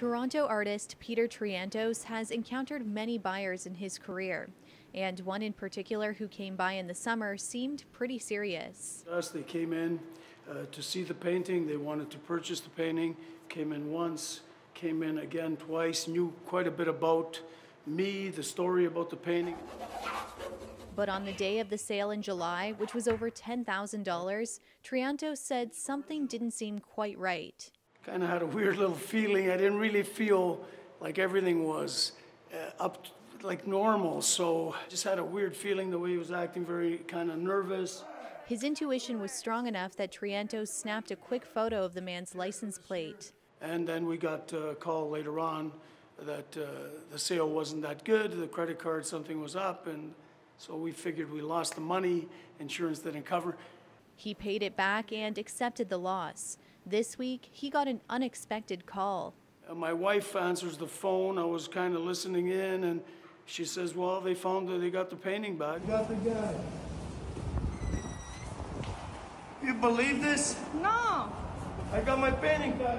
Toronto artist Peter Triantos has encountered many buyers in his career, and one in particular who came by in the summer seemed pretty serious. Us, they came in uh, to see the painting. They wanted to purchase the painting. Came in once, came in again twice. Knew quite a bit about me, the story about the painting. But on the day of the sale in July, which was over $10,000, Triantos said something didn't seem quite right. Kind of had a weird little feeling. I didn't really feel like everything was uh, up to, like normal. So just had a weird feeling the way he was acting, very kind of nervous. His intuition was strong enough that Triantos snapped a quick photo of the man's license plate. And then we got a call later on that uh, the sale wasn't that good, the credit card, something was up, and so we figured we lost the money, insurance didn't cover. He paid it back and accepted the loss. This week, he got an unexpected call. Uh, my wife answers the phone. I was kind of listening in, and she says, Well, they found that they got the painting back. Got the guy. You believe this? No. I got my painting back.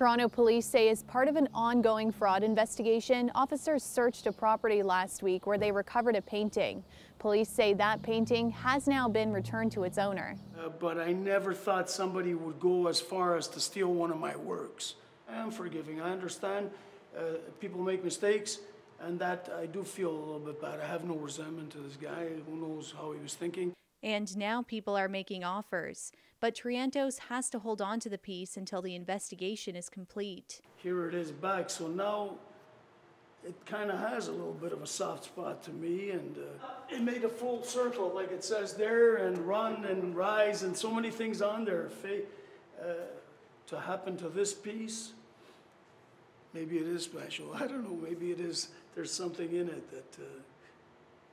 Toronto police say as part of an ongoing fraud investigation, officers searched a property last week where they recovered a painting. Police say that painting has now been returned to its owner. Uh, but I never thought somebody would go as far as to steal one of my works. I am forgiving. I understand uh, people make mistakes, and that I do feel a little bit bad. I have no resentment to this guy. Who knows how he was thinking? And now people are making offers. But Triantos has to hold on to the piece until the investigation is complete. Here it is back. So now it kind of has a little bit of a soft spot to me. And uh, it made a full circle, like it says there, and run and rise, and so many things on there. Uh, to happen to this piece, maybe it is special. I don't know. Maybe it is. There's something in it that. Uh,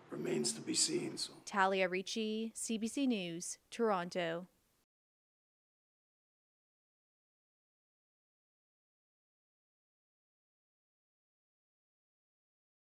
remains to be seen. So. Talia Ricci, CBC News, Toronto.